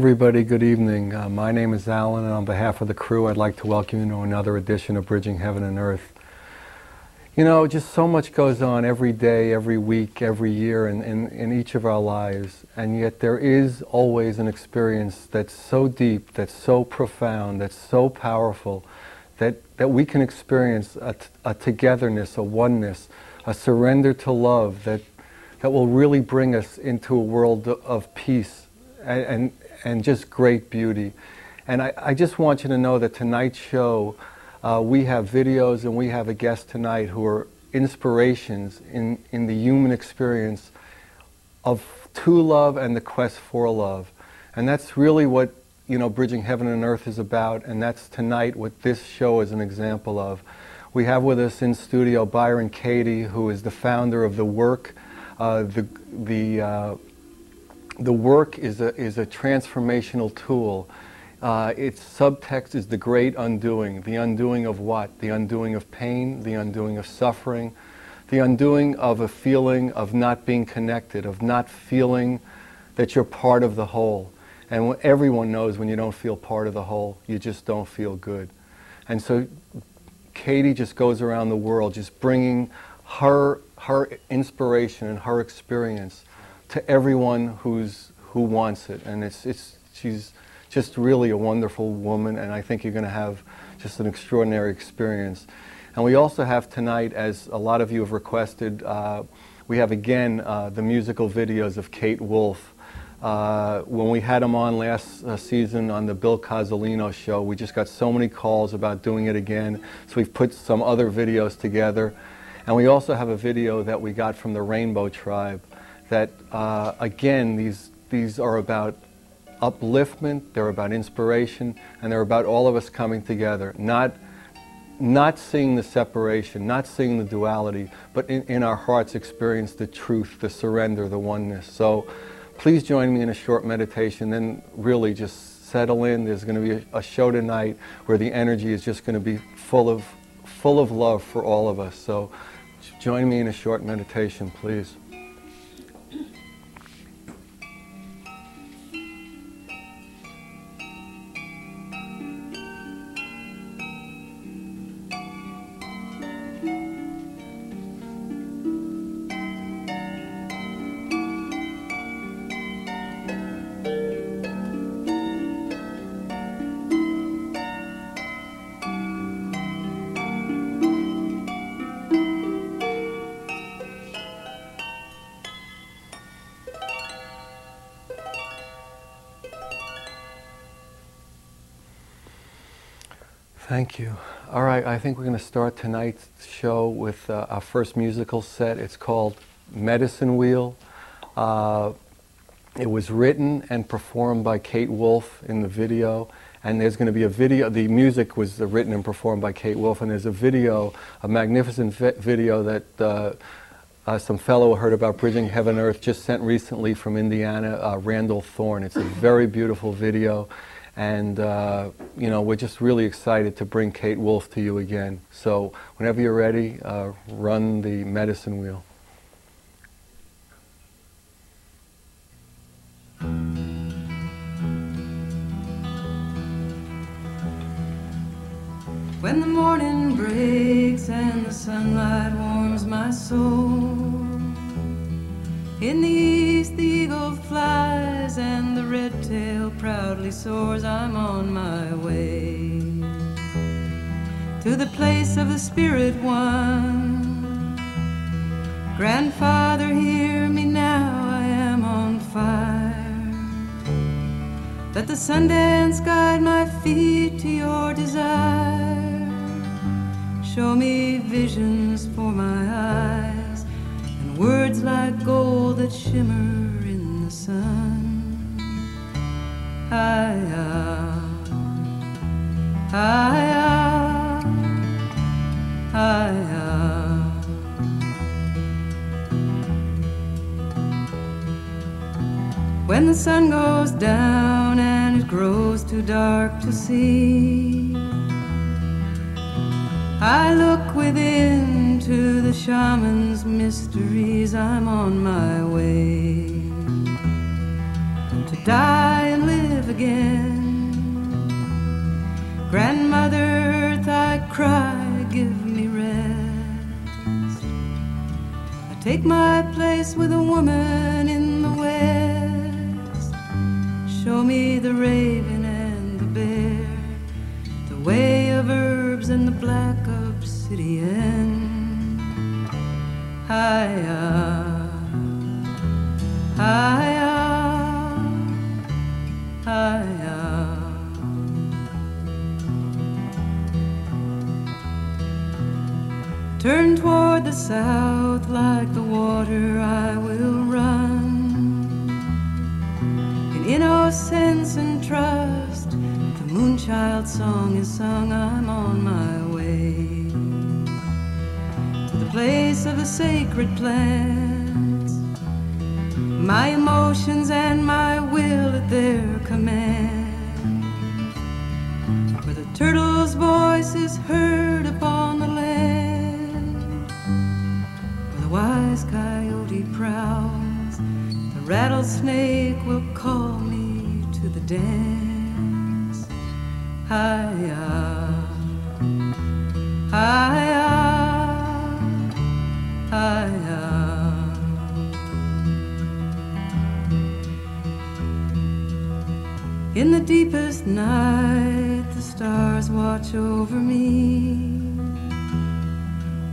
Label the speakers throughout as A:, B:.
A: Everybody. Good evening. Uh, my name is Alan, and on behalf of the crew, I'd like to welcome you to another edition of Bridging Heaven and Earth. You know, just so much goes on every day, every week, every year in, in, in each of our lives, and yet there is always an experience that's so deep, that's so profound, that's so powerful, that, that we can experience a, a togetherness, a oneness, a surrender to love that, that will really bring us into a world of peace and, and, just great beauty. And I, I, just want you to know that tonight's show, uh, we have videos and we have a guest tonight who are inspirations in, in the human experience of to love and the quest for love. And that's really what, you know, Bridging Heaven and Earth is about, and that's tonight what this show is an example of. We have with us in studio Byron Katie, who is the founder of The Work, uh, the, the uh, the work is a, is a transformational tool. Uh, its subtext is the great undoing. The undoing of what? The undoing of pain, the undoing of suffering, the undoing of a feeling of not being connected, of not feeling that you're part of the whole. And everyone knows when you don't feel part of the whole, you just don't feel good. And so Katie just goes around the world just bringing her, her inspiration and her experience to everyone who's who wants it. And it's it's she's just really a wonderful woman, and I think you're going to have just an extraordinary experience. And we also have tonight, as a lot of you have requested, uh, we have again uh, the musical videos of Kate Wolf. Uh, when we had him on last uh, season on the Bill Cozzolino show, we just got so many calls about doing it again. So we've put some other videos together. And we also have a video that we got from the Rainbow Tribe that, uh, again, these, these are about upliftment, they're about inspiration, and they're about all of us coming together, not, not seeing the separation, not seeing the duality, but in, in our hearts experience the truth, the surrender, the oneness. So please join me in a short meditation, then really just settle in. There's going to be a, a show tonight where the energy is just going to be full of, full of love for all of us. So join me in a short meditation, please. I think we're going to start tonight's show with uh, our first musical set. It's called Medicine Wheel. Uh, it was written and performed by Kate Wolf in the video, and there's going to be a video. The music was written and performed by Kate Wolf, and there's a video, a magnificent vi- video that uh, uh, some fellow heard about Bridging Heaven and Earth just sent recently from Indiana, uh, Randall Thorne. It's a very beautiful video. And, uh, you know, we're just really excited to bring Kate Wolf to you again. So whenever you're ready, uh, run the medicine wheel.
B: When the morning breaks and the sunlight warms my soul in the east, the eagle flies and the red tail proudly soars. I'm on my way to the place of the spirit one. Grandfather, hear me now, I am on fire. Let the Sundance guide my feet to your desire. Show me visions for my eyes words like gold that shimmer in the sun. Hi, hi, hi, When the sun goes down and it grows too dark to see, I look within to the shaman's mysteries. I'm on my way to die and live again. Grandmother Earth, I cry, give me rest. I take my place with a woman in the west. Show me the raven and the bear, and the black obsidian. Hi-ya, hi-ya, hi-ya. Turn toward the south like the water I will run. In innocence and trust, moonchild song is sung, I'm on my way to the place of the sacred plants. My emotions and my will at their command. Where the turtle's voice is heard upon the land. Where the wise coyote prowls, the rattlesnake will call me to the dance. In the deepest night, the stars watch over me.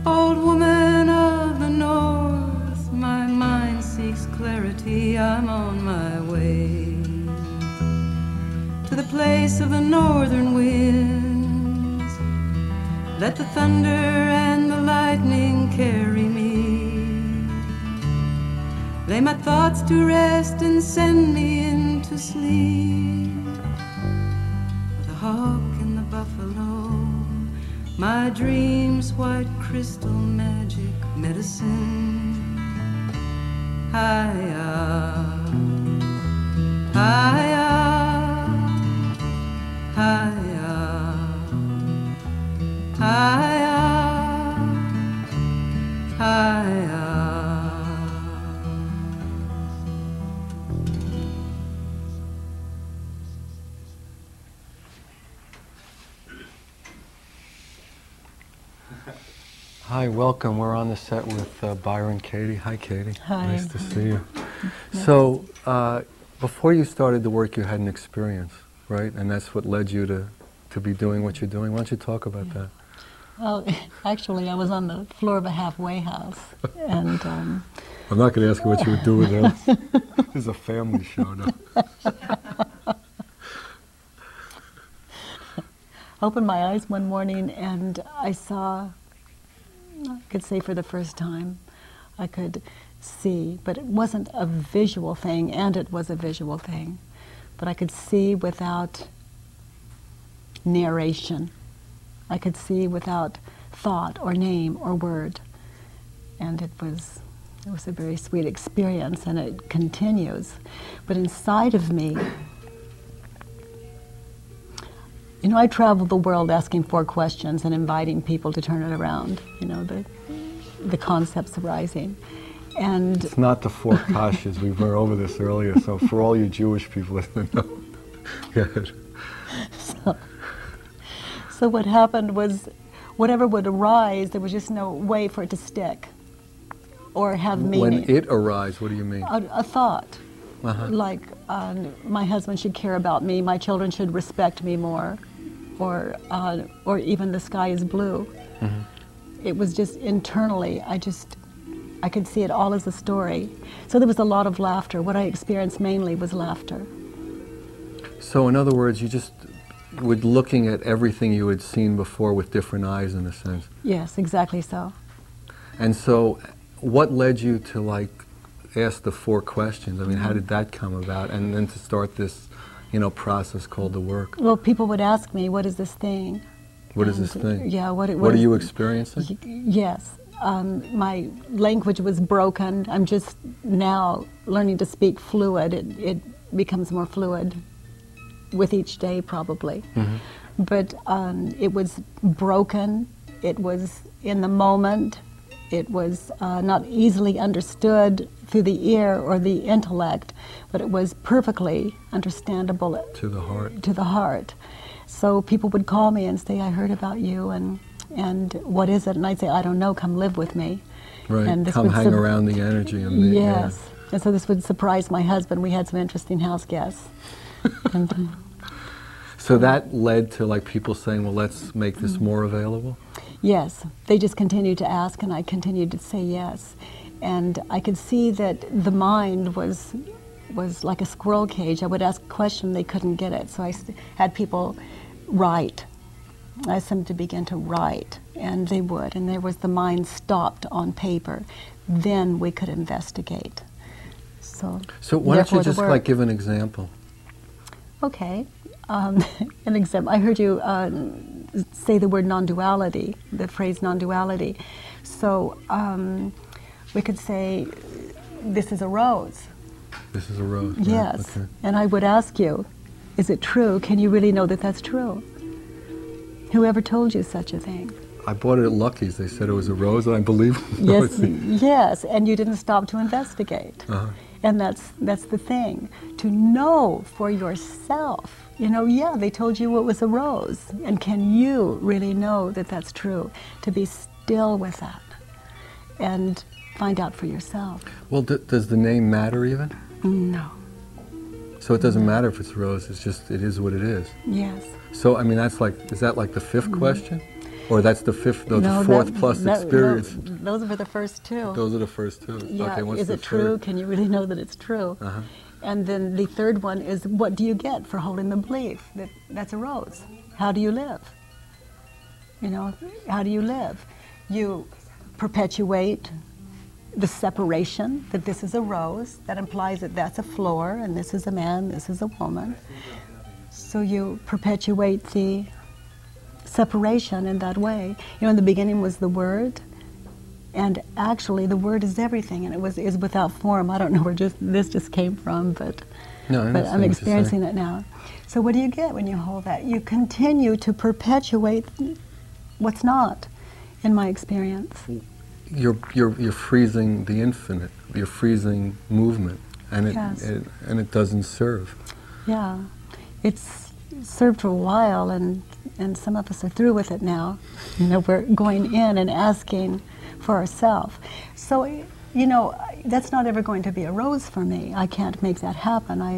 B: Old woman of the north, my mind seeks clarity. I'm on my way the place of the northern winds. Let the thunder and the lightning carry me. Lay my thoughts to rest and send me into sleep. The hawk and the buffalo, my dreams, white crystal magic medicine. Hi-ya, hi-ya.
A: Hi, welcome. We're on the set with uh, Byron Katie. Hi, Katie.
C: Hi.
A: Nice to see you. So, uh, before you started the work, you had an experience, right? And that's what led you to, to be doing what you're doing. Why don't you talk about that?
C: Well, actually, I was on the floor of a halfway house, and um,
A: I'm not going to ask you what you would do with this. this is a family show now.
C: opened my eyes one morning and I saw, I could say for the first time, I could see, but it wasn't a visual thing, and it was a visual thing, but I could see without narration. I could see without thought or name or word, and it was. It was a very sweet experience, and it continues. But inside of me, you know, I travel the world asking four questions and inviting people to turn it around. You know, the the concepts arising, and
A: It's not the four kashas. We were over this earlier. So, for all you Jewish people listening, no.
C: So, so what happened was, whatever would arise, there was just no way for it to stick, or have meaning.
A: When it arrives, what do you mean?
C: a, a thought,
A: Uh-huh.
C: like uh, my husband should care about me, my children should respect me more, or uh, or even the sky is blue.
A: Mm-hmm.
C: It was just internally, I just I could see it all as a story. So there was a lot of laughter. What I experienced mainly was laughter.
A: So, in other words, you just were looking at everything you had seen before with different eyes, in a sense.
C: Yes, exactly so.
A: And so, what led you to like ask the four questions? I mean, how did that come about? And then to start this, you know, process called the work.
C: Well, people would ask me, "What is this thing?"
A: What is this thing?
C: Yeah, what?
A: What are you experiencing?
C: Yes. Um, my language was broken. I'm just now learning to speak fluid. It, it becomes more fluid with each day, probably. But um, it was broken. It was in the moment. It was uh, not easily understood through the ear or the intellect, but it was perfectly understandable
A: To the heart.
C: to the heart. So people would call me and say, "I heard about you, and and what is it?" And I'd say, "I don't know. Come live with me."
A: Right.
C: And this
A: Come hang around the energy and the
C: Yes. And so this would surprise my husband. We had some interesting house guests. and, um,
A: So that led to like people saying, well, let's make this more available.
C: yes, they just continued to ask, and I continued to say yes. And I could see that the mind was was like a squirrel cage. I would ask a question, they couldn't get it. So I had people write. I asked them to begin to write, and they would. And there was the mind stopped on paper. Then we could investigate. So,
A: So why don't you just like give an example?
C: Okay. Um, an example. I heard you uh, say the word non-duality, the phrase non-duality. So um, we could say, "This is a rose."
A: This is a rose. right?
C: Yes.
A: Okay.
C: And I would ask you, "Is it true? Can you really know that that's true?" Whoever told you such a thing?
A: I bought it at Lucky's. They said it was a rose, and I believe them.
C: Yes, yes, and you didn't stop to investigate.
A: Uh-huh.
C: And that's that's the thing. To know for yourself. You know, yeah, they told you it was a rose. And can you really know that that's true? To be still with that and find out for yourself.
A: Well, d- does the name matter even?
C: No.
A: So it doesn't matter if it's a rose. It's just it is what it is.
C: Yes.
A: So I mean, that's like is that like the 5th question, or that's the fifth, no,
C: no,
A: the fourth
C: that-
A: plus
C: that- no,
A: experience?
C: those were the first two.
A: Those are the first two.
C: Yeah,
A: okay,
C: is it true?
A: third?
C: Can you really know that it's true?
A: Uh-huh.
C: And then the third one is what do you get for holding the belief that that's a rose? How do you live? You know, how do you live? You perpetuate the separation that this is a rose, that implies that that's a floor and this is a man, this is a woman. So you perpetuate the separation in that way. You know, in the beginning was the word, and actually the word is everything, and it was is without form. I don't know where just this just came from, but
A: No,
C: but I'm experiencing it now. So what do you get when you hold that? You continue to perpetuate what's not, in my experience.
A: You're you're you're freezing the infinite. You're freezing movement, and it,
C: Yes.
A: it and it doesn't serve.
C: Yeah, it's served for a while, and and some of us are through with it now. You know, we're going in and asking for ourselves. So, you know, that's not ever going to be a rose for me. I can't make that happen. I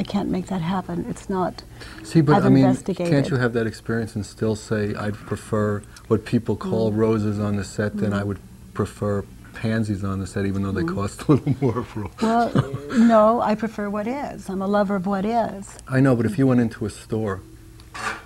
C: I can't make that happen. It's not.
A: See, but
C: I've
A: I mean, can't you have that experience and still say, I'd prefer what people
C: Mm.
A: call roses on the set than I would prefer pansies on the set, even though they cost a little more for
C: Mm. Well, no, I prefer what is. I'm a lover of what is.
A: I know, but if you went into a store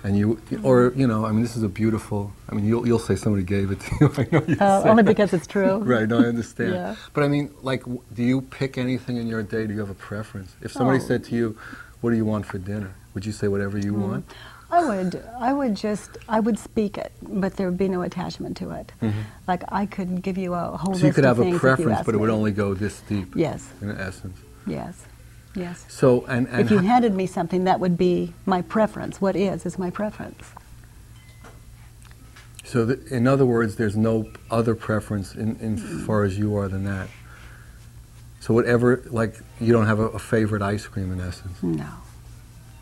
A: and you, or, you know, I mean, this is a beautiful, I mean, you'll, you'll say somebody gave it to you. I know you
C: Uh, only because it's true.
A: Right, no, I understand.
C: Yeah.
A: But I mean, like, do you pick anything in your day? Do you have a preference? If somebody
C: Oh.
A: said to you, what do you want for dinner? Would you say whatever you
C: Mm.
A: want?
C: I would, I would just, I would speak it, but there would be no attachment to it. Mm-hmm. Like I could give you a whole.
A: So you could have a
C: things if you
A: preference, but it would only go this deep.
C: Yes,
A: In essence.
C: yes, yes.
A: So, and, and
C: if you handed me something, that would be my preference. What is is my preference.
A: So, th- in other words, there's no other preference in, in far as you are than that. So, whatever, like, you don't have a, a favorite ice cream in essence.
C: No,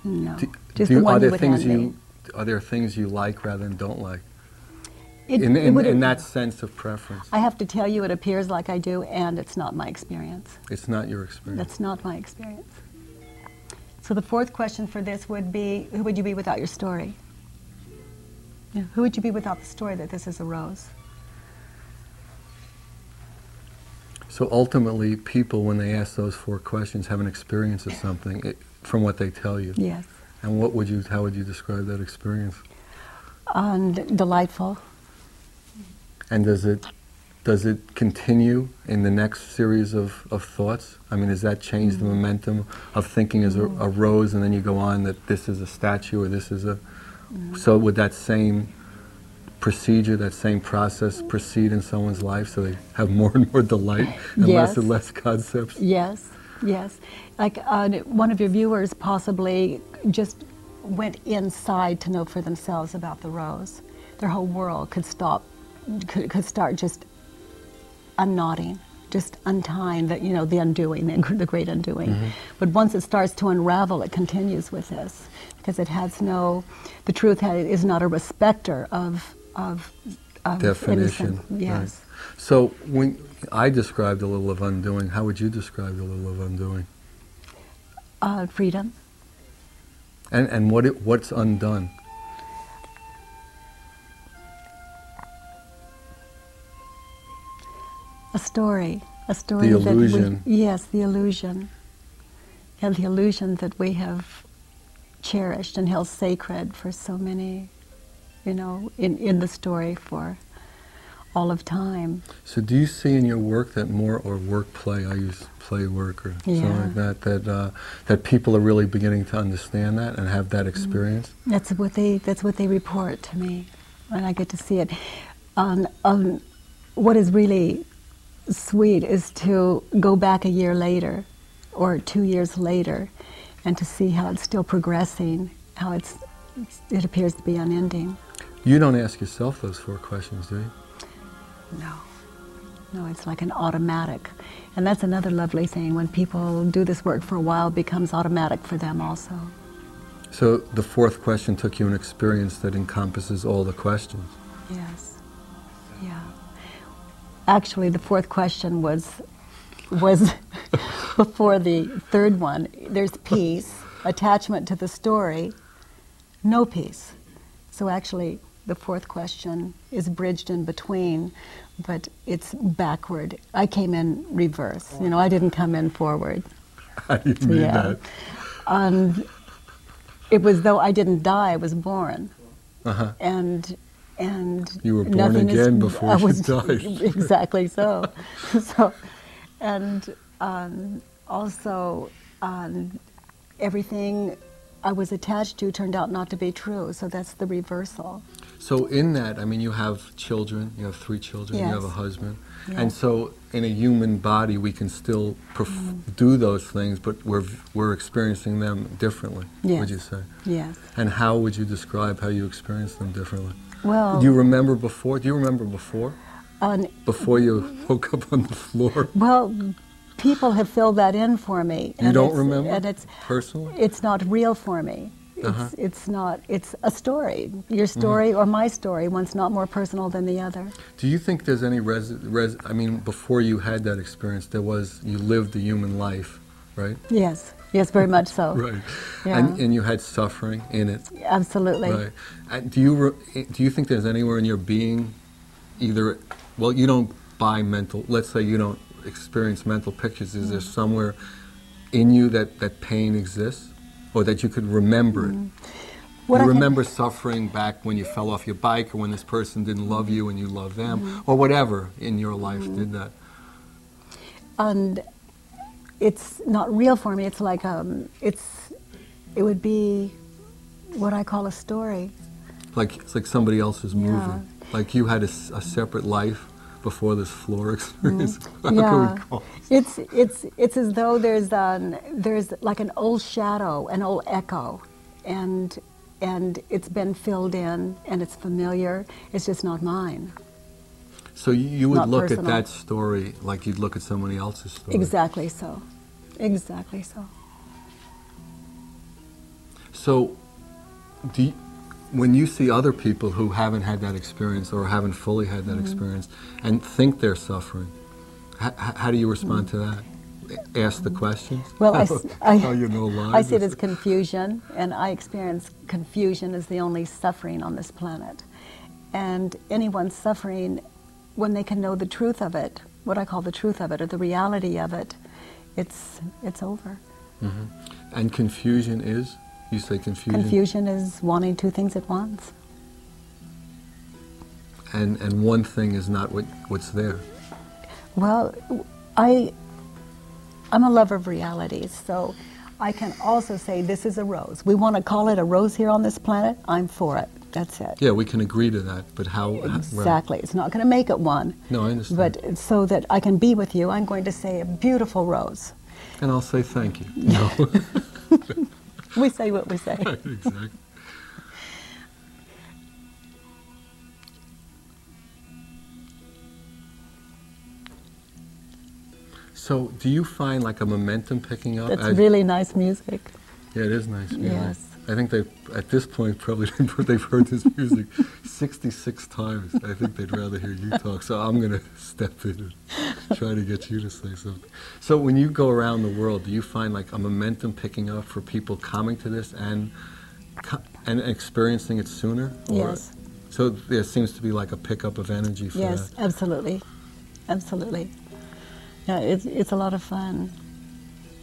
C: no.
A: Do,
C: just
A: do
C: the
A: you,
C: one
A: are there
C: would
A: things you
C: me.
A: are there things you like rather than don't like?
C: It-
A: in, in,
C: would-
A: in that sense of preference,
C: I have to tell you, it appears like I do, and it's not my experience.
A: it's not your experience.
C: That's not my experience. So the fourth question for this would be, who would you be without your story? Yeah, who would you be without the story that this is a rose?
A: So ultimately, people, when they ask those four questions, have an experience of something it, from what they tell you.
C: Yes.
A: And what would you? How would you describe that experience?
C: Um, and delightful.
A: And does it does it continue in the next series of, of thoughts? I mean, does that change the mm-hmm. momentum of thinking as a, a mm-hmm. rose, and then you go on that this is a statue or this is a? Mm-hmm. So would that same procedure, that same process, proceed in someone's life, so they have more and more delight and less and less concepts?
C: Yes, yes. Like uh, one of your viewers possibly just went inside to know for themselves about the rose. Their whole world could stop, could, could start just unknotting, just untying the, you know, the undoing, the, the great undoing. But once it starts to unravel, it continues with this because it has no, the truth is not a respecter of, of, of
A: Definition.
C: innocence.
A: right. So when I described a little of undoing, how would you describe a little of undoing?
C: Uh, freedom.
A: And and what it, what's undone?
C: A story. A story
A: The
C: that we, yes, the illusion. And the illusion that we have cherished and held sacred for so many, you know, in, in the story for all of time.
A: So do you see in your work that more or work play? I use play work or something like that. That uh, that people are really beginning to understand that and have that experience.
C: That's what they that's what they report to me, and I get to see it. Um, um, what is really sweet is to go back a year later, or two years later, and to see how it's still progressing, how it's it appears to be unending.
A: You don't ask yourself those four questions, do you?
C: No, no, it's like an automatic, and that's another lovely thing when people do this work for a while, it becomes automatic for them also.
A: So the fourth question took you an experience that encompasses all the questions.
C: Yes. Yeah. Actually, the fourth question was was before the third one. There's peace, attachment to the story, no peace. So actually, the fourth question is bridged in between, but it's backward. I came in reverse. You know, I didn't come in forward.
A: Do you mean
C: Yeah.
A: that?
C: And it was though I didn't die, I was born.
A: Uh-huh.
C: And and
A: You were born
C: nothing is-
A: again before
C: I
A: you
C: was,
A: died.
C: exactly so. so, and um, also um, everything I was attached to turned out not to be true. So that's the reversal.
A: So in that, I mean, you have children. You have three children. You have a husband,
C: Yes.
A: and so in a human body, we can still perf-
C: Mm-hmm.
A: do those things, but we're we're experiencing them differently.
C: Yes.
A: Would you say?
C: Yes.
A: And how would you describe how you experience them differently?
C: Well,
A: Do you remember before? Do you remember before?
C: um,
A: Before you woke up on the floor?
C: well, people have filled that in for me.
A: You
C: and
A: don't remember
C: And it's
A: personally?
C: it's not real for me. It's,
A: Uh-huh.
C: it's not. It's a story. Your story or my story. One's not more personal than the other.
A: Do you think there's any res, res? I mean, before you had that experience, there was you lived a human life, right?
C: Yes. Yes, very much so.
A: Right.
C: Yeah.
A: And and you had suffering in it.
C: Absolutely.
A: Right. And do you re, do you think there's anywhere in your being, either, well, you don't buy mental. Let's say you don't experience mental pictures. Is there
C: Mm.
A: somewhere in you that that pain exists, or that you could remember it?
C: Mm. What
A: you
C: I
A: remember suffering back when you fell off your bike, or when this person didn't love you and you loved them,
C: Mm-hmm.
A: or whatever in your life did that.
C: and it's not real for me. It's like um, it's it would be what I call a story.
A: Like it's like somebody else's movie.
C: Yeah.
A: Like you had a separate life before this floor experience. Can
C: yeah, it's it's it's as though there's um, there's like an old shadow, an old echo, and and it's been filled in and it's familiar. It's just not mine.
A: So you, you would
C: Not
A: look
C: personal.
A: at that story like you'd look at somebody else's story.
C: Exactly so. Exactly so.
A: So, do you, when you see other people who haven't had that experience or haven't fully had
C: Mm-hmm.
A: that experience and think they're suffering, h- how do you respond to that? Ask the questions.
C: Mm-hmm. Well, I, I-
A: you know lies?
C: I see it as confusion, and I experience confusion as the only suffering on this planet. And anyone suffering, when they can know the truth of it, what I call the truth of it, or the reality of it, it's it's over.
A: And confusion is. You say confusion.
C: Confusion is wanting two things at once.
A: And and one thing is not what what's there.
C: Well, I, I'm a lover of realities, so I can also say this is a rose. We want to call it a rose here on this planet. I'm for it. That's it.
A: Yeah, we can agree to that, but how? how- right.
C: Exactly. It's not going to make it one.
A: No, I understand.
C: But so that I can be with you, I'm going to say a beautiful rose.
A: And I'll say thank you. No.
C: We say what we say.
A: exactly. So, do you find like a momentum picking up?
C: That's really nice music.
A: Yeah, it is nice music.
C: Yes.
A: I think they, at this point, probably they've heard this music 66 times. I think they'd rather hear you talk. So I'm going to step in and try to get you to say something. So when you go around the world, do you find like a momentum picking up for people coming to this and and experiencing it sooner? Or-
C: Yes.
A: So there seems to be like a pickup of energy for
C: Yes,
A: that.
C: absolutely, absolutely. Yeah, it's it's a lot of fun.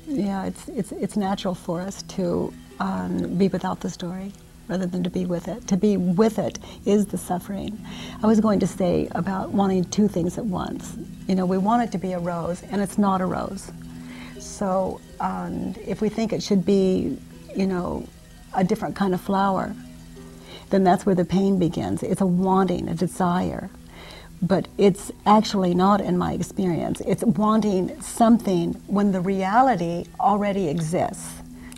C: Yeah, it's it's it's natural for us to um, be without the story rather than to be with it. To be with it is the suffering. I was going to say about wanting two things at once. You know, we want it to be a rose, and it's not a rose. So um, if we think it should be, you know, a different kind of flower, then that's where the pain begins. It's a wanting, a desire. But it's actually not in my experience. It's wanting something when the reality already exists.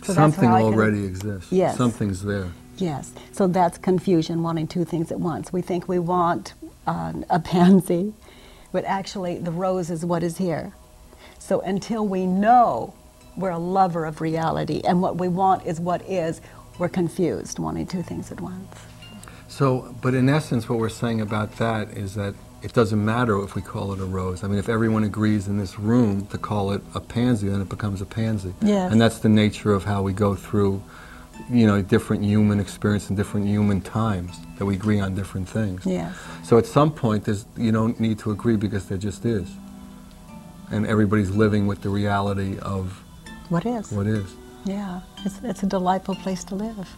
C: So
A: Something
C: how I can-
A: already exists.
C: Yes.
A: Something's there.
C: Yes. So that's confusion, wanting two things at once. We think we want uh, a pansy, but actually the rose is what is here. So until we know we're a lover of reality and what we want is what is, we're confused, wanting two things at once.
A: So, but in essence, what we're saying about that is that it doesn't matter if we call it a rose. I mean, if everyone agrees in this room to call it a pansy, then it becomes a pansy.
C: Yes.
A: And that's the nature of how we go through, you know, different human experience and different human times, that we agree on different things.
C: Yes.
A: So at some point, there's, you don't need to agree because there just is. And everybody's living with the reality of
C: What is?
A: what is.
C: Yeah, it's, it's a delightful place to live.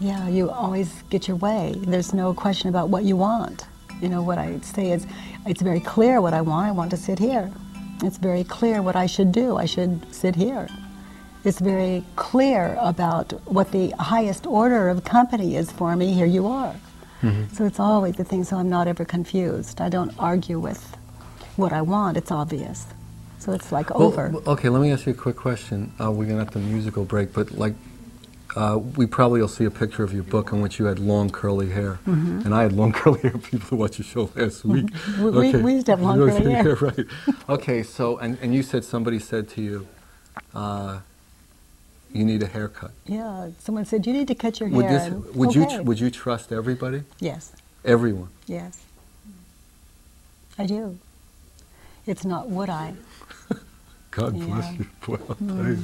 C: Yeah, you always get your way. There's no question about what you want. You know, what I say is, it's very clear what I want. I want to sit here. It's very clear what I should do. I should sit here. It's very clear about what the highest order of company is for me. Here you are. So it's always the thing, so I'm not ever confused. I don't argue with what I want. It's obvious. So it's like
A: Well,
C: over.
A: okay, let me ask you a quick question. Uh, we're going to have the musical break, but like, uh, we probably will see a picture of your book in which you had long curly hair, and I had long curly hair. People who watched your show last week.
C: We- we- we used to have long
A: Okay,
C: curly hair.
A: right. Okay, so and, and you said somebody said to you, uh, you need a haircut.
C: Yeah, someone said you need to cut your
A: Would
C: hair.
A: this? Would you?
C: okay.
A: tr- Would you trust everybody?
C: Yes,
A: Everyone.
C: yes. I do. It's not would I.
A: God bless you. Tell you.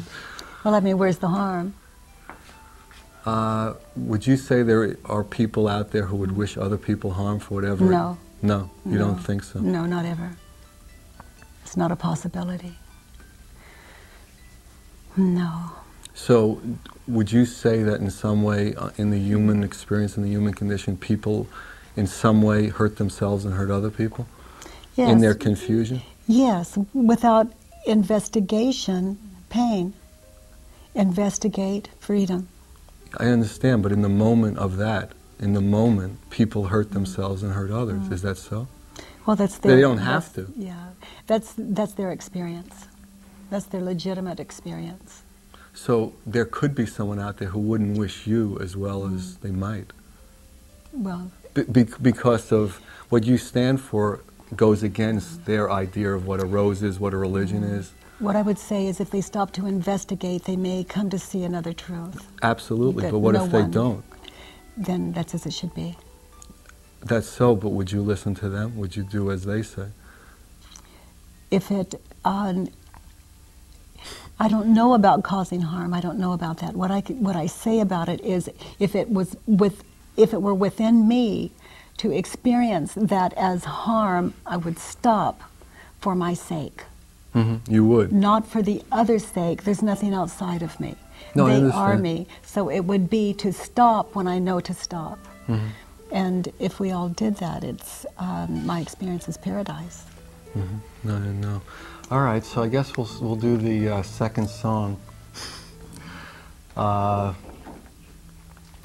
C: Well, I mean, where's the harm?
A: Uh, would you say there are people out there who would wish other people harm for whatever?
C: No.
A: No, you
C: No.
A: don't think so.
C: No, not ever. It's not a possibility. No.
A: So, would you say that in some way, uh, in the human experience, in the human condition, people in some way hurt themselves and hurt other people
C: Yes.
A: in their confusion?
C: Yes, without investigation, pain. Investigate freedom.
A: I understand, but in the moment of that, in the moment, people hurt themselves and hurt others.
C: Mm.
A: Is that so?
C: Well, that's
A: They don't have to.
C: Yeah, that's that's their experience. That's their legitimate experience.
A: So, there could be someone out there who wouldn't wish you as well
C: Mm.
A: as they might.
C: Well,
A: Be- be- because of what you stand for goes against their idea of what a rose is, what a religion is.
C: what I would say is, if they stop to investigate, they may come to see another truth.
A: Absolutely,
C: That
A: but what
C: no
A: if they
C: one-
A: don't?
C: Then that's as it should be.
A: That's so, but would you listen to them? Would you do as they say?
C: if it um, I don't know about causing harm. I don't know about that. What I what I say about it is if it was with if it were within me to experience that as harm, I would stop for my sake,
A: Mm-hmm. You would.
C: not for the other's sake. There's nothing outside of me.
A: No,
C: they are me. So it would be to stop when I know to stop.
A: Mm-hmm.
C: And if we all did that, it's um, my experience is paradise.
A: No, no, no. All right, so I guess we'll we'll do the uh, second song. Uh,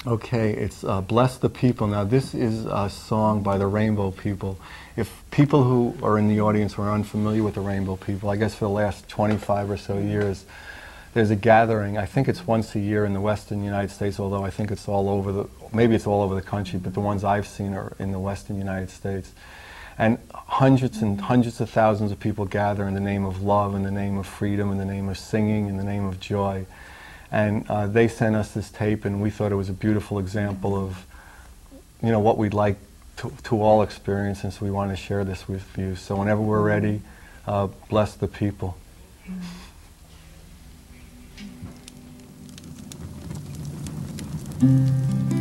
A: okay, it's uh, "Bless the People." Now, this is a song by the Rainbow People. If people who are in the audience are unfamiliar with the Rainbow People, I guess for the last 25 or so years, there's a gathering. I think it's once a year in the Western United States, although I think it's all over the maybe it's all over the country, but the ones I've seen are in the Western United States and hundreds and hundreds of thousands of people gather in the name of love, in the name of freedom, in the name of singing, in the name of joy. And uh, they sent us this tape, and we thought it was a beautiful example of, you know, what we'd like to, to all experience, and so we want to share this with you. So whenever we're ready, uh,
D: bless the people. Mm -hmm.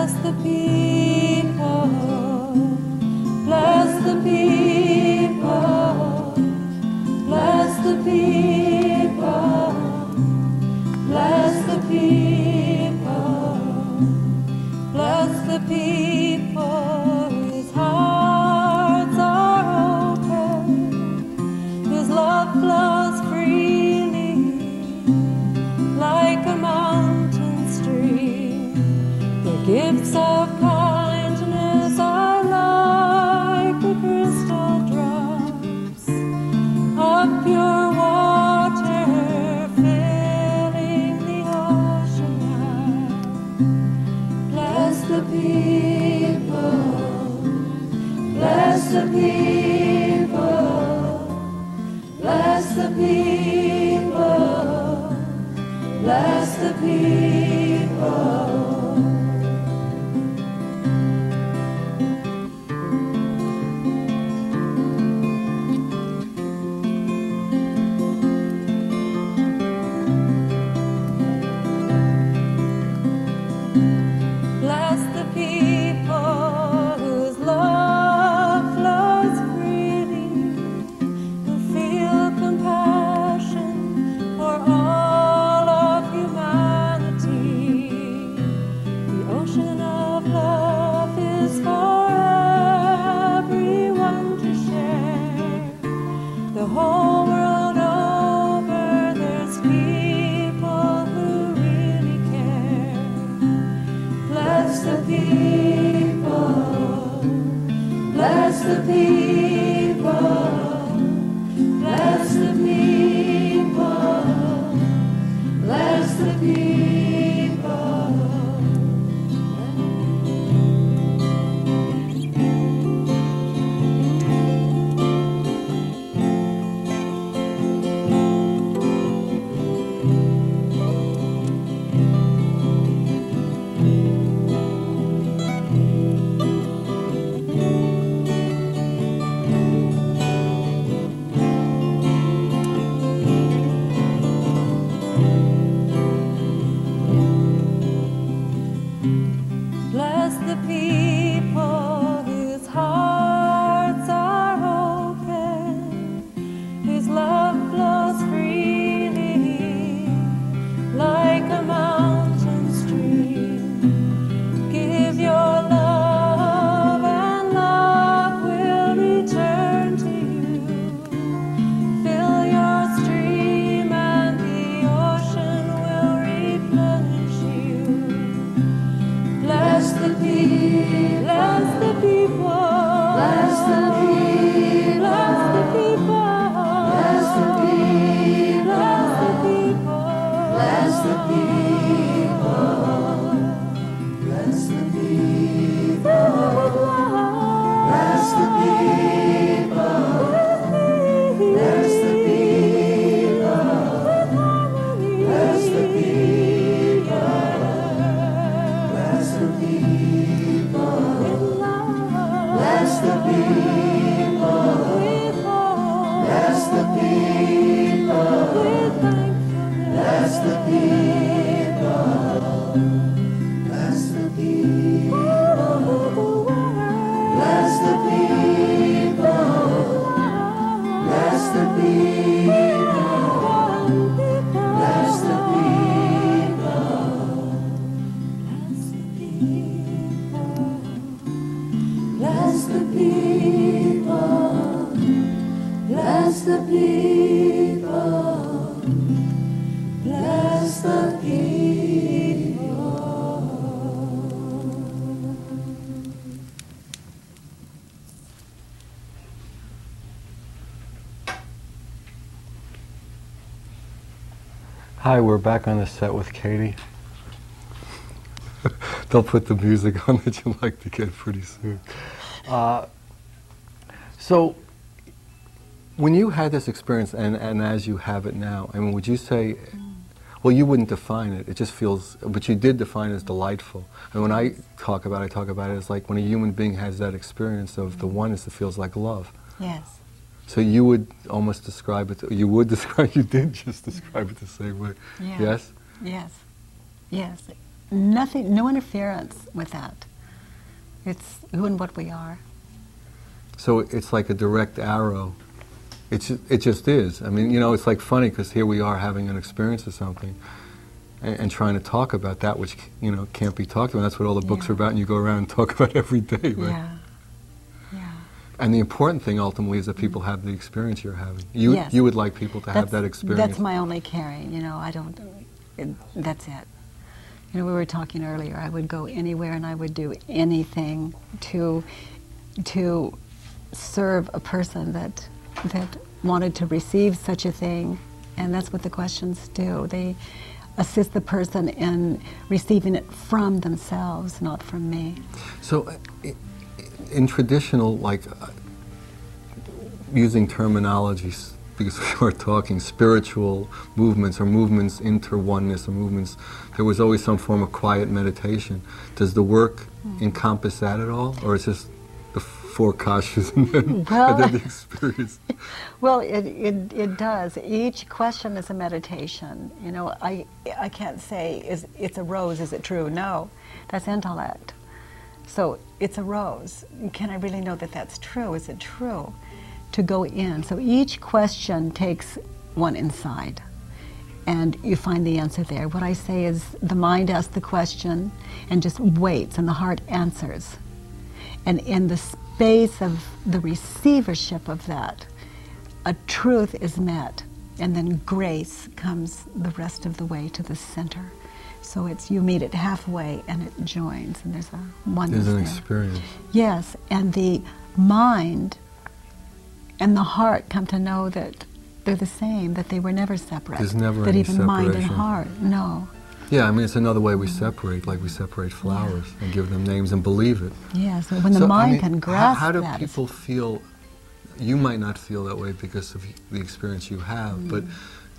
D: Bless the people. Bless the people. Bless the people. Bless the people. Bless the people.
A: Hi, we're back on the set with Katie. They'll put the music on that you'd like to get pretty soon. Uh, so, when you had this experience, and, and as you have it now, I mean, would you say, well, you wouldn't define it. It just feels, but you did define it as delightful. And when I talk about it, I talk about it as like when a human being has that experience of the oneness, it feels like love.
C: Yes.
A: So you would almost describe it, you would describe, you did just describe it the same way.
C: Yeah.
A: Yes?
C: Yes. Yes. Nothing, no interference with that. It's who and what we are.
A: So it's like a direct arrow. It's, it just is. I mean, you know, it's like funny because here we are having an experience of something and, and trying to talk about that which, you know, can't be talked about. That's what all the books
C: Yeah.
A: are about and you go around and talk about every day, right?
C: Yeah.
A: And the important thing ultimately is that people have the experience you're having. You,
C: Yes.
A: you would like people to have that experience.
C: That's my only caring. You know, I don't. It, that's it. You know, we were talking earlier. I would go anywhere and I would do anything to to serve a person that that wanted to receive such a thing, and that's what the questions do. They assist the person in receiving it from themselves, not from me.
A: So, uh, in traditional, like, uh, using terminologies, because we are talking spiritual movements or movements into oneness or movements, there was always some form of quiet meditation. Does the work
C: Hmm.
A: encompass that at all? Or is just the four kashas and then,
C: Well-
A: and then the experience?
C: Well, it, it, it does. Each question is a meditation. You know, I, I can't say, is it's a rose, is it true? No, that's intellect. So it's a rose. Can I really know that that's true? Is it true? To go in. So each question takes one inside. And you find the answer there. What I say is the mind asks the question and just waits, and the heart answers. And in the space of the receivership of that, a truth is met, and then grace comes the rest of the way to the center. So it's you meet it halfway and it joins, and there's a oneness
A: There's an
C: there.
A: experience.
C: Yes, and the mind and the heart come to know that they're the same, that they were never separate.
A: There's never
C: that even mind and heart, no.
A: Yeah, I mean, it's another way we separate, like we separate flowers and give them names and believe it.
C: Yes, when the
A: So, I
C: mind
A: mean,
C: can
A: how-
C: grasp
A: How, do
C: that.
A: people feel? You might not feel that way because of the experience you have, but
C: Mm.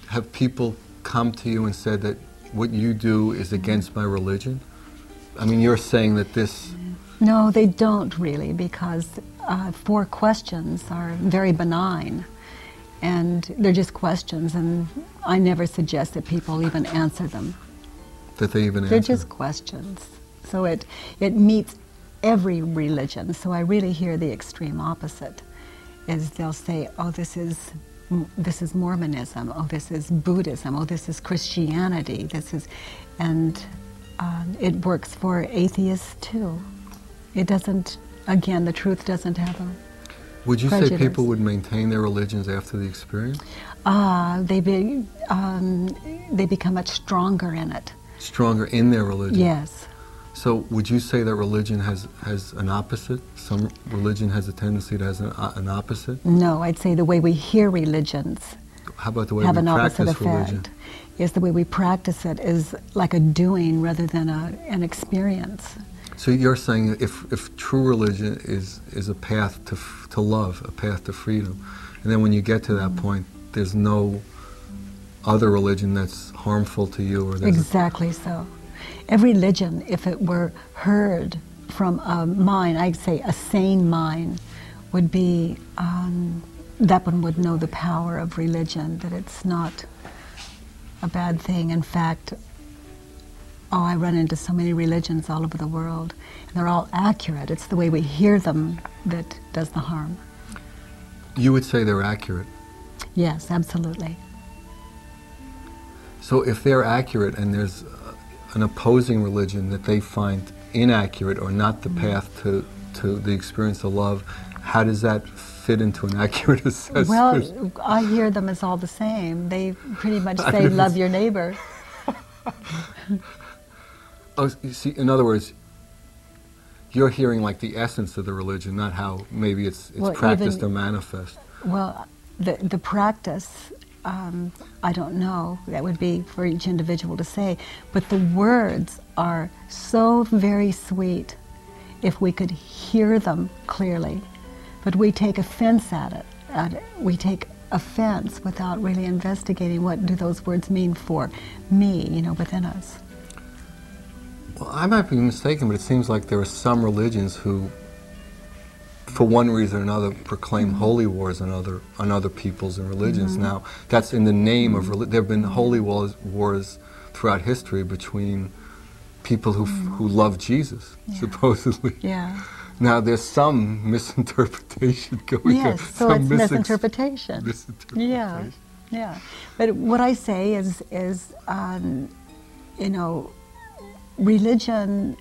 A: have people come to you and said that what you do is against my religion? I mean, you're saying that this.
C: No, they don't really, because uh, four questions are very benign. And they're just questions, and I never suggest that people even answer them.
A: That they even
C: They're
A: answer.
C: just questions. So it, it meets every religion. So I really hear the extreme opposite. Is they'll say, oh, this is, this is Mormonism, oh, this is Buddhism, oh, this is Christianity, this is, and um, it works for atheists too. It doesn't, again, the truth doesn't have a,
A: Would you say people would maintain their religions after the experience?
C: ah, they, be, um, they become much stronger in it.
A: Stronger in their religion?
C: Yes.
A: So would you say that religion has, has an opposite? Some religion has a tendency to have an, uh, an opposite?
C: No, I'd say the way we hear religions
A: How about the way
C: have
A: we
C: an opposite
A: practice
C: effect.
A: religion?
C: Is the way we practice it is like a doing rather than a, an experience.
A: So you're saying if, if true religion is, is a path to, f- to love, a path to freedom, and then when you get to that point, there's no other religion that's harmful to you or there's a-
C: Exactly so. Every religion, if it were heard from a mind, I'd say a sane mind, would be um, that one would know the power of religion, that it's not a bad thing. In fact, oh, I run into so many religions all over the world, and they're all accurate. It's the way we hear them that does the harm.
A: you would say they're accurate.
C: Yes, absolutely.
A: So if they're accurate and there's an opposing religion that they find inaccurate or not the
C: Mm.
A: path to, to the experience of love, how does that fit into an accurate assessment?
C: Well, I hear them as all the same. They pretty much say, love your neighbor.
A: Oh, you see, in other words, you're hearing like the essence of the religion, not how maybe it's, it's
C: Well,
A: practiced
C: even-
A: or manifest.
C: Well, the, the practice um, I don't know. That would be for each individual to say. But the words are so very sweet if we could hear them clearly. But we take offense at it. At it. We take offense without really investigating what do those words mean for me, you know, within us.
A: Well, I might be mistaken, but it seems like there are some religions who, for one reason or another, proclaim
C: Mm-hmm.
A: holy wars on other on other peoples and religions.
C: Mm-hmm.
A: Now, that's in the name of religion. There have been holy wars, wars throughout history between people who f- who love Jesus,
C: Mm-hmm. Yeah.
A: supposedly.
C: Yeah.
A: Now, there's some misinterpretation going on.
C: Yes, so
A: some
C: it's
A: misex-
C: misinterpretation.
A: misinterpretation.
C: Yeah, yeah. But what I say is, is um, you know, religion.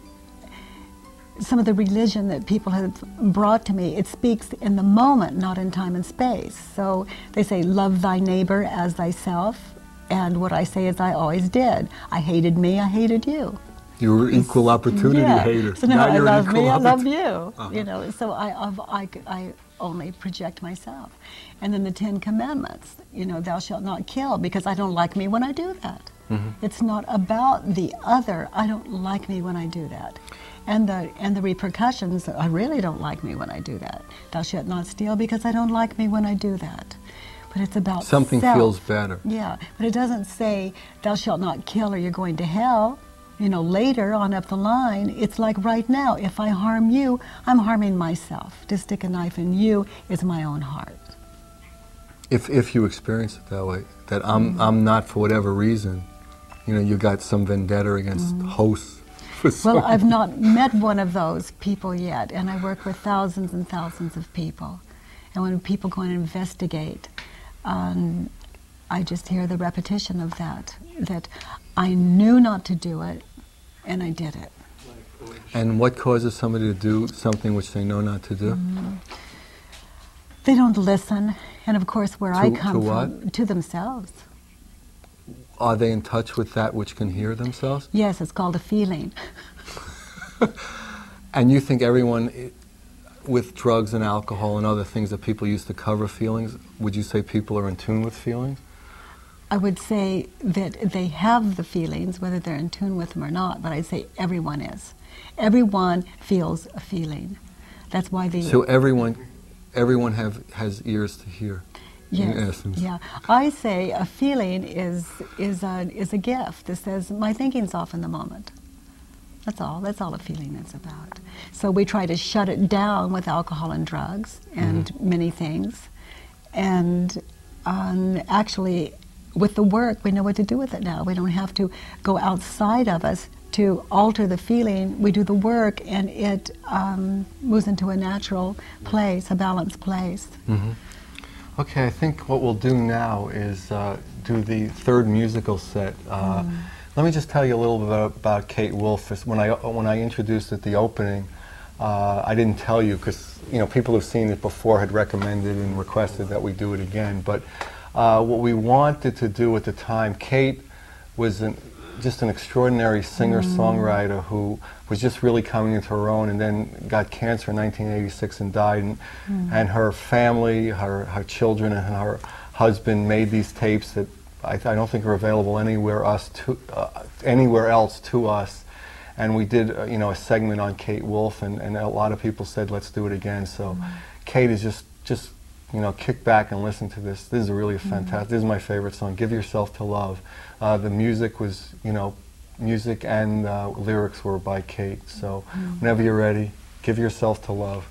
C: Some of the religion that people have brought to me, it speaks in the moment, not in time and space. So they say, "Love thy neighbor as thyself," and what I say is, I always did. I hated me, I hated you.
A: You were equal opportunity
C: yeah.
A: haters.
C: So now, I
A: you're an
C: love me, I love you.
A: Uh-huh.
C: You know, so I, I, I only project myself. And then the Ten Commandments, you know, thou shalt not kill, because I don't like me when I do that.
A: Mm-hmm.
C: It's not about the other. I don't like me when I do that. And the, and the repercussions, I really don't like me when I do that. Thou shalt not steal because I don't like me when I do that. But it's about
A: Something
C: self.
A: feels better.
C: Yeah, but it doesn't say, thou shalt not kill or you're going to hell. You know, later on up the line, it's like right now, if I harm you, I'm harming myself. To stick a knife in you is my own heart.
A: If, if you experience it that way, that I'm, mm-hmm. I'm not for whatever reason, you know, you got some vendetta against mm-hmm. hosts. For
C: Well, I've not met one of those people yet, and I work with thousands and thousands of people. And when people go and investigate, um, I just hear the repetition of that, that I knew not to do it, and I did it.
A: And what causes somebody to do something which they know not to do?
C: Mm-hmm. They don't listen, and of course, where I come
A: to
C: from, to themselves.
A: Are they in touch with that which can hear themselves?
C: Yes, it's called a feeling.
A: And you think everyone with drugs and alcohol and other things that people use to cover feelings, would you say people are in tune with feelings?
C: I would say that they have the feelings, whether they're in tune with them or not, but I'd say everyone is. Everyone feels a feeling. That's why they.
A: So everyone, everyone have, has ears to hear,
C: yes,
A: in essence.
C: yeah. I say a feeling is is a is a gift that says my thinking's off in the moment. That's all. That's all a feeling is about. So we try to shut it down with alcohol and drugs and
A: Mm-hmm.
C: many things, and um, actually, with the work, we know what to do with it now. We don't have to go outside of us to alter the feeling. We do the work, and it um, moves into a natural place, a balanced place.
A: Okay, I think what we'll do now is uh, do the third musical set. Uh, Let me just tell you a little bit about, about Kate Wolf. When I when I introduced at the opening, uh, I didn't tell you because you know people who've seen it before had recommended and requested that we do it again. But uh, what we wanted to do at the time, Kate was an, just an extraordinary singer-songwriter who was just really coming into her own, and then got cancer in 1986 and died. And, and her family, her her children, and her husband made these tapes that I, I don't think are available anywhere us to uh, anywhere else to us. And we did, uh, you know, a segment on Kate Wolf, and, and a lot of people said, "Let's do it again." So, Kate is just just you know, kick back and listen to this. This is really a fantastic. This is my favorite song. "Give Yourself to Love." Uh, the music was, you know, music and uh, lyrics were by Kate. So, whenever you're ready, give yourself to love.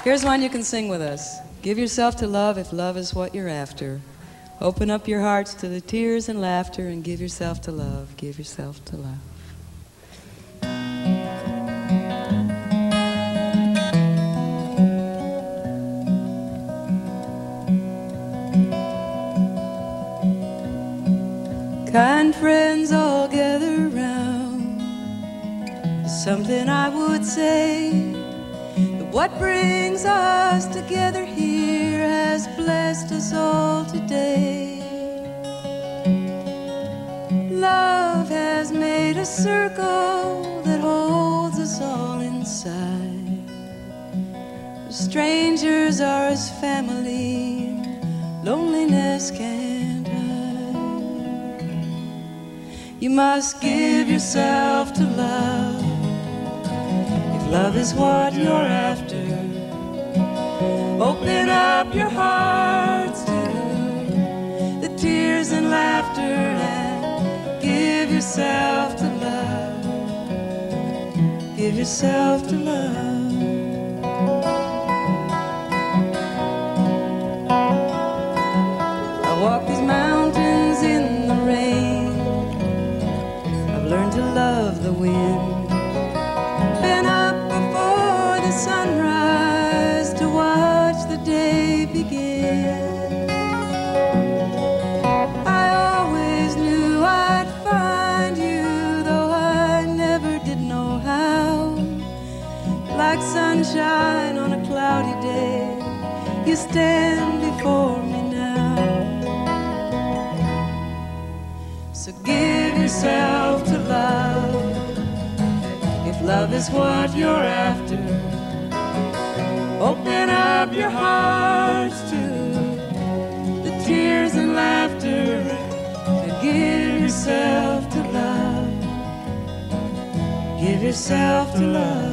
B: Here's one you can sing with us. Give yourself to love if love is what you're after. Open up your hearts to the tears and laughter and give yourself to love. Give yourself to love. Kind friends all gather round. Something I would say. What brings us together here has blessed us all today. Love has made a circle that holds us all inside. Strangers are as family, loneliness can't hide. You must give yourself to love if love is what you're after. Open up your hearts to the tears and laughter and give yourself to love. Give yourself to love. I walk these mountains is what you're after. Open up your hearts to the tears and laughter and give yourself to love. Give yourself to love. Love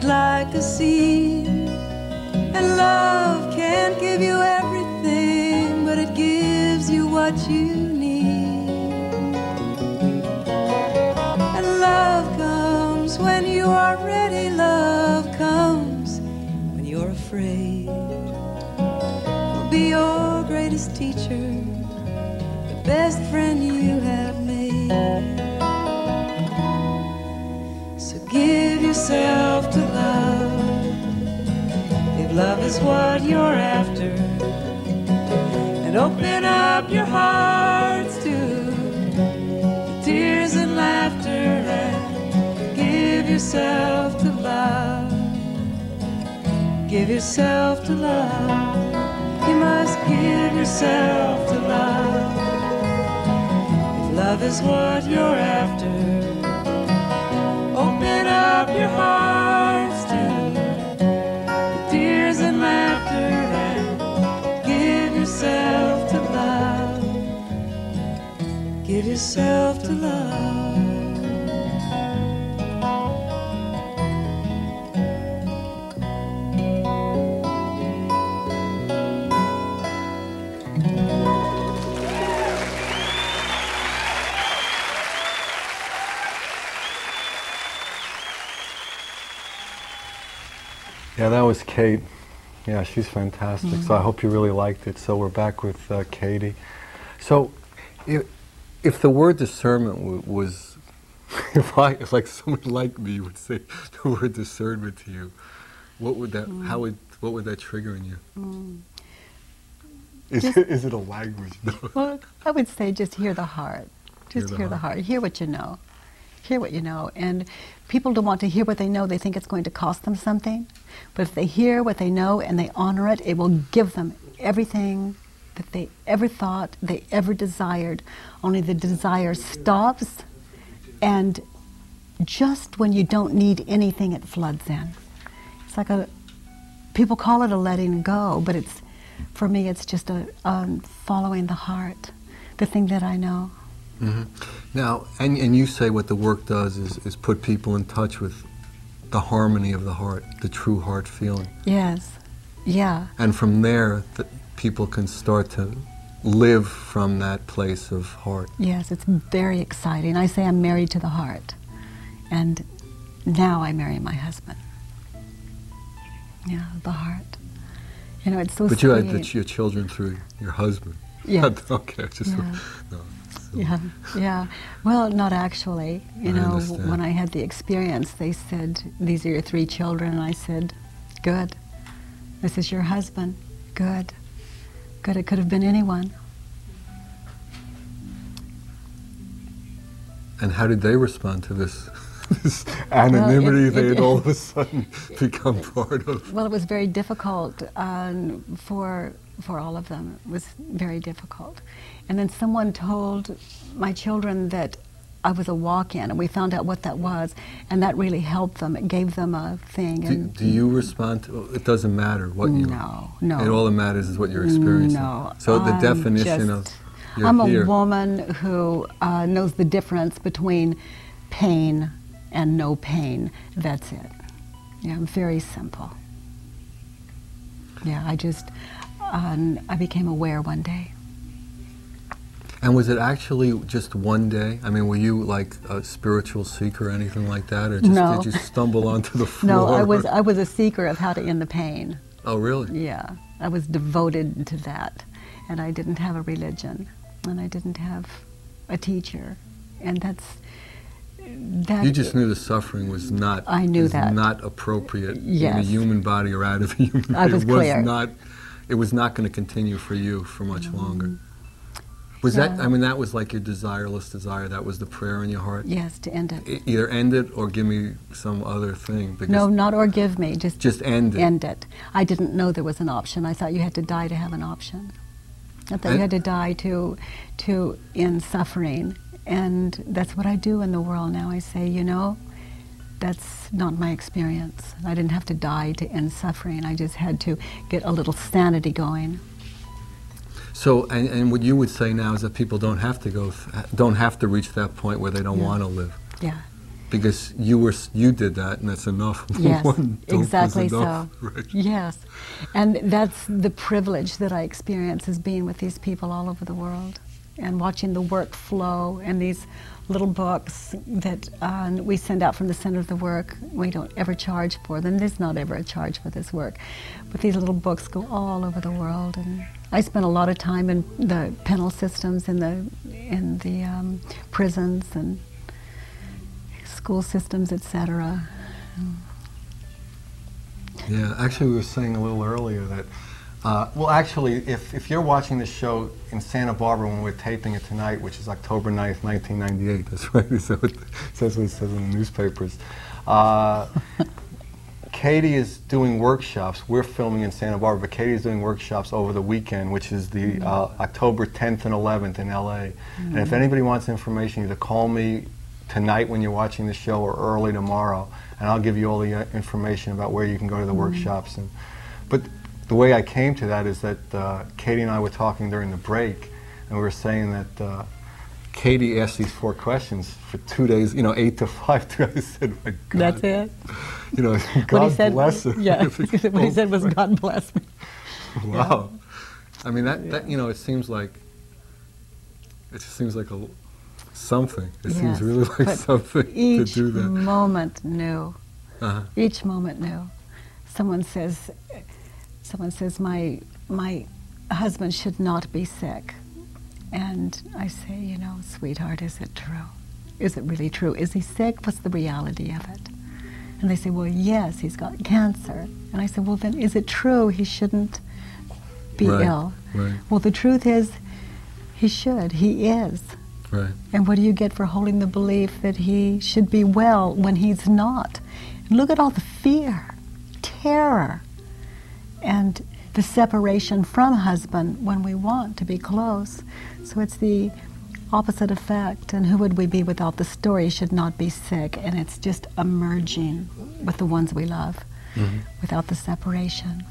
B: Like a seed. And love can't give you everything, but it gives you what you what you're after. And open up your hearts to tears and laughter and give yourself to love. Give yourself to love. You must give yourself to love. If love is what you're after. Open up your hearts Give yourself to love.
A: Yeah, that was Kate. Yeah, she's fantastic. So I hope you really liked it. So we're back with uh, Katie. So, if, if the word discernment w- was, if I, if like someone like me would say the word discernment to you, what would that, how would, what would that trigger in you? Mm. Is,
C: Just-
A: it, is it a language? No.
C: Well, I would say just hear the heart. Just
A: the
C: hear the
A: heart.
C: heart. Hear what you know. Hear what you know. And people don't want to hear what they know. They think it's going to cost them something. But if they hear what they know and they honor it, it will give them everything that they ever thought, they ever desired. Only the desire stops, and just when you don't need anything, it floods in. It's like a, people call it a letting go, but it's, for me, it's just a um, following the heart, the thing that I know.
A: Now, and, and you say what the work does is, is put people in touch with the harmony of the heart, the true heart feeling.
C: Yes, yeah,
A: And from there, th- people can start to live from that place of heart.
C: yes, it's very exciting. I say I'm married to the heart, and now I marry my husband. Yeah, the heart. You know, it's so
A: But you had the, your children through your husband.
C: Yeah.
A: okay, just
C: Yeah.
A: no. so-
C: Yeah, yeah. Well, not actually. You
A: I
C: know,
A: understand.
C: when I had the experience, they said, "These are your three children," and I said, "Good. This is your husband. Good. Good. It could have been anyone."
A: And how did they respond to this? this anonymity
C: it-
A: they
C: it-
A: had all of a sudden become part of.
C: Well, it was very difficult um, for for all of them. It was very difficult. And then someone told my children that I was a walk-in, and we found out what that was, and that really helped them. It gave them a thing.
A: Do,
C: And
A: do you respond to it? Doesn't matter what you.
C: No, no.
A: It all that matters is what you're experiencing.
C: No.
A: So the
C: I'm
A: definition
C: just-
A: of
C: I'm
A: here.
C: a woman who uh, knows the difference between pain and no pain. That's it. Yeah, I'm very simple. Yeah, I just, um, I became aware one day.
A: And was it actually just one day? I mean, were you like a spiritual seeker or anything like that, or just
C: No.
A: did you stumble onto the floor?
C: No, I was, I was a seeker of how to end the pain.
A: Oh, really?
C: Yeah, I was devoted to that. And I didn't have a religion, and I didn't have a teacher. And that's, that
A: You just knew the suffering was not.
C: I knew that.
A: not appropriate in a human body or out of a human
C: I
A: body.
C: was
A: it was
C: clear.
A: not. It was not going to continue for you for much mm-hmm. longer. Was that? I mean, that was like your desireless desire. That was the prayer in your heart.
C: Yes, to end it.
A: E- Either end it or give me some other thing. Because
C: No, not or give me, just,
A: Just end it.
C: end it. I didn't know there was an option. I thought you had to die to have an option. I thought
A: And-
C: you had to die to, to end suffering. And that's what I do in the world now. I say, you know, that's not my experience. I didn't have to die to end suffering. I just had to get a little sanity going.
A: So, and, and what you would say now is that people don't have to go, th- don't have to reach that point where they don't
C: Yeah.
A: want to live,
C: Yeah.
A: because you were, you did that, and that's enough.
C: Yes,
A: One dope is
C: exactly
A: enough,
C: so.
A: Right.
C: Yes. And that's the privilege that I experience is being with these people all over the world and watching the work flow and these little books that uh, we send out from the center of the work. We don't ever charge for them. There's not ever a charge for this work. But these little books go all over the world and I spent a lot of time in the penal systems in the in the um, prisons and school systems, etc.
A: Yeah, actually, we were saying a little earlier that, uh, well, actually, if, if you're watching the show in Santa Barbara when we're taping it tonight, which is October 9th, 1998, that's right, so it says what it says in the newspapers. Uh, Katie is doing workshops. We're filming in Santa Barbara, but Katie is doing workshops over the weekend, which is the uh, October 10th and 11th in LA. And if anybody wants information, either call me tonight when you're watching the show or early tomorrow, and I'll give you all the uh, information about where you can go to the workshops. And, but the way I came to that is that uh, Katie and I were talking during the break, and we were saying that uh, Katie asked these four questions for two days, you know, eight to five. I said, my God.
C: That's it.
A: You know,
C: what
A: God
C: he said,
A: bless her.
C: Yeah, what he said was, "God bless me."
A: Wow. I mean, that, that, you know, it seems like, it just seems like a, something. It
C: Yes,
A: seems really like something to do that.
C: Each moment new.
A: Uh-huh.
C: Each moment new. Someone says, someone says, my my husband should not be sick, and I say, you know, sweetheart, is it true? Is it really true? Is he sick? What's the reality of it? And they say, well, yes, he's got cancer. And I say, well, then is it true he shouldn't be
A: Right,
C: ill?
A: right.
C: Well, the truth is, he should. He is.
A: Right.
C: And what do you get for holding the belief that he should be well when he's not? And look at all the fear, terror, and the separation from husband when we want to be close. So it's the opposite effect. And who would we be without the story should not be sick? And it's just emerging with the ones we love without the separation.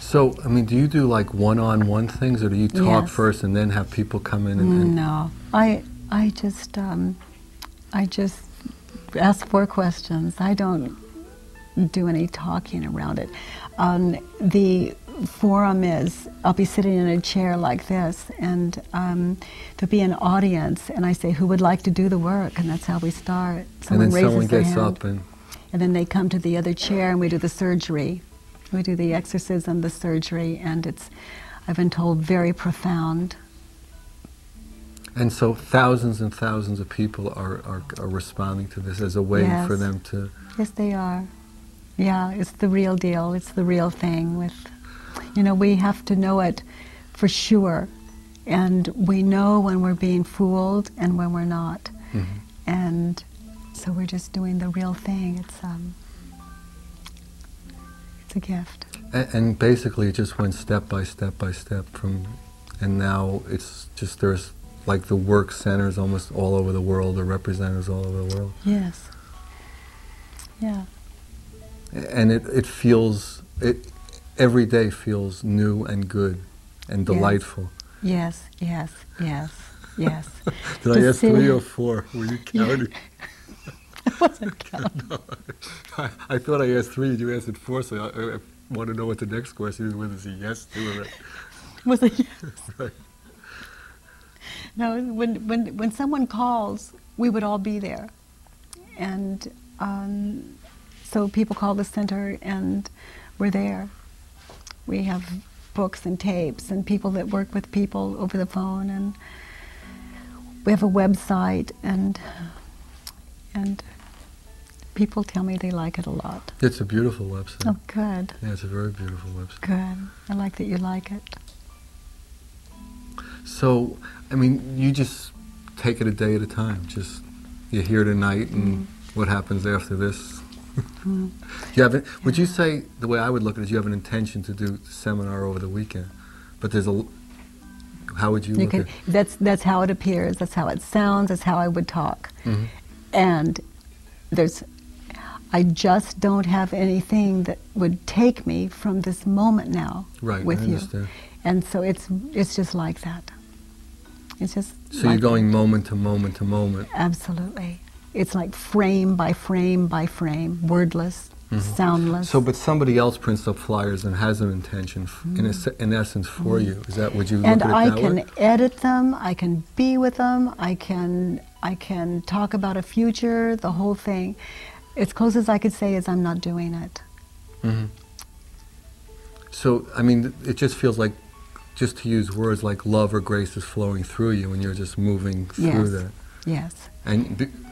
A: So, I mean, do you do like one-on-one things, or do you talk
C: Yes.
A: first and then have people come in and, and
C: No, I I just um, I just ask four questions. I don't do any talking around it. Um, the forum is I'll be sitting in a chair like this, and um, there'll be an audience, and I say, "Who would like to do the work?" And that's how we start. Someone
A: and then
C: raises
A: someone
C: their
A: gets
C: hand,
A: up and
C: and then they come to the other chair, and we do the surgery. We do the exorcism, the surgery, and it's I've been told very profound.
A: and so thousands and thousands of people are, are, are responding to this as a way for them to
C: Yes, they are. Yeah, it's the real deal. It's the real thing. With, you know, we have to know it for sure, and we know when we're being fooled and when we're not. and so we're just doing the real thing. It's um, it's a gift.
A: And, and basically, it just went step by step by step from, and now it's just there's like the work centers almost all over the world, or representatives all over the world,
C: Yes. Yeah.
A: and it it feels it every day feels new and good and delightful.
C: Yes. Yes. Yes. Yes.
A: Did I ask three or four? Were you counting?
C: I wasn't counting.
A: I, I thought I asked three. You answered four, so I, I want to know what the next question is. Whether it's a yes to it.
C: Was it? Yes.
A: Right.
C: No, when, when, when someone calls, we would all be there. And um, so people call the center and we're there. We have books and tapes and people that work with people over the phone and we have a website and and people tell me they like it a lot.
A: It's a beautiful website.
C: Oh, good,
A: Yeah, it's a very beautiful website.
C: good. I like that you like it.
A: So, I mean, you just take it a day at a time. Just you're here tonight, and mm-hmm. what happens after this? You have. Would you say the way I would look at it is you have an intention to do the seminar over the weekend, but there's a How would you,
C: You
A: at?
C: that's that's how it appears. That's how it sounds. That's how I would talk.
A: Mhm.
C: And there's, I just don't have anything that would take me from this moment now
A: Right,
C: with you.
A: understand.
C: And so it's it's just like that. It's just.
A: So you're going moment to moment to moment.
C: Absolutely. It's like frame by frame by frame, wordless, soundless.
A: Mm-hmm. So, but somebody else prints up flyers and has an intention, f- in, a, se- in essence, for you. Is that what you
C: Mm. and
A: look at it
C: I
A: that
C: can
A: way?
C: edit them. I can be with them. I can I can talk about a future. The whole thing. As close as I could say is I'm not doing it.
A: hmm So, I mean, it just feels like, just to use words like love or grace is flowing through you, and you're just moving through
C: Yes.
A: that.
C: Yes.
A: And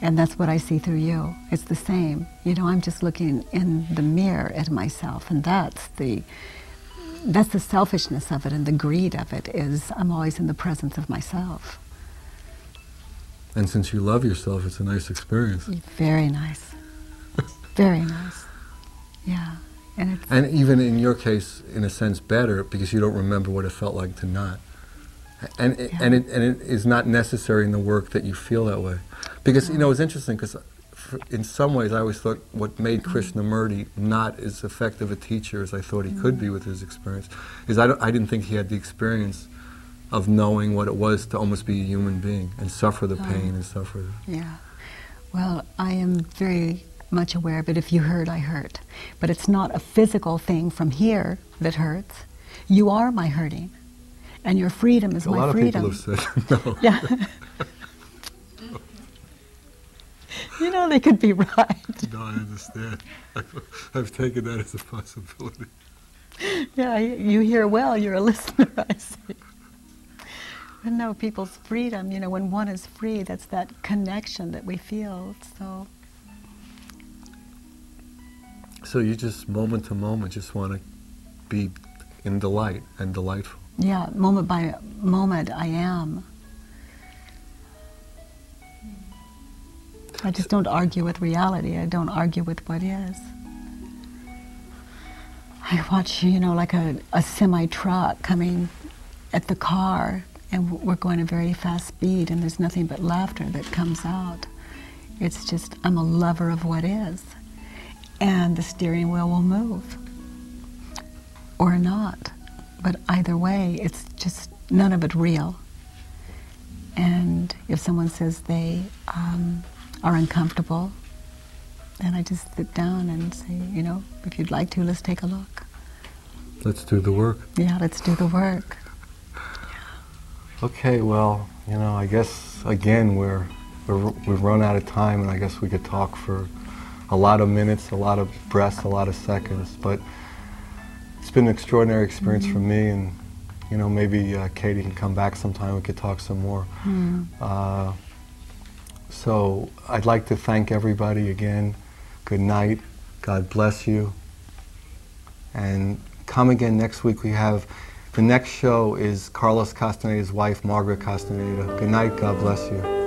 C: And that's what I see through you. It's the same. You know, I'm just looking in the mirror at myself, and that's the that's the selfishness of it and the greed of it is I'm always in the presence of myself.
A: And since you love yourself, it's a nice experience.
C: Very nice. Very nice. Yeah. And it's
A: And even in your case, in a sense, better because you don't remember what it felt like to not. And it, and it and it is not necessary in the work that you feel that way, because you know it's interesting because in some ways I always thought what made mm-hmm. Krishnamurti not as effective a teacher as I thought he could be mm-hmm. with his experience is I, don't, I didn't think he had the experience of knowing what it was to almost be a human being and suffer the pain and suffer. The,
C: Yeah. Well, I am very much aware of it. If you hurt, I hurt. But it's not a physical thing from here that hurts. You are my hurting. And your freedom is
A: a
C: my
A: lot of
C: freedom.
A: people have said no.
C: yeah. you know, they could be right.
A: No, I understand. I've taken that as a possibility.
C: Yeah, you you hear well, you're a listener, I see. But no, people's freedom, you know, when one is free, that's that connection that we feel. So,
A: So you just moment to moment just want to be in delight and delightful.
C: Yeah, moment by moment, I am. I just don't argue with reality. I don't argue with what is. I watch, you know, like a, a semi truck coming at the car, and we're going a very fast speed, and there's nothing but laughter that comes out. It's just, I'm a lover of what is. And the steering wheel will move or not. But either way, it's just none of it real. And if someone says they um, are uncomfortable, then I just sit down and say, you know, if you'd like to, let's take a look.
A: Let's do the work.
C: Yeah, let's do the work.
A: Okay, well, you know, I guess again we're, we're we've run out of time, and I guess we could talk for a lot of minutes, a lot of breaths, a lot of seconds. But been an extraordinary experience for me, and you know, maybe uh, Katie can come back sometime. We could talk some more. Uh, so I'd like to thank everybody again. Good night. God bless you. And come again next week. We have the next show is Carlos Castaneda's wife, Margaret Castaneda. Good night. God bless you.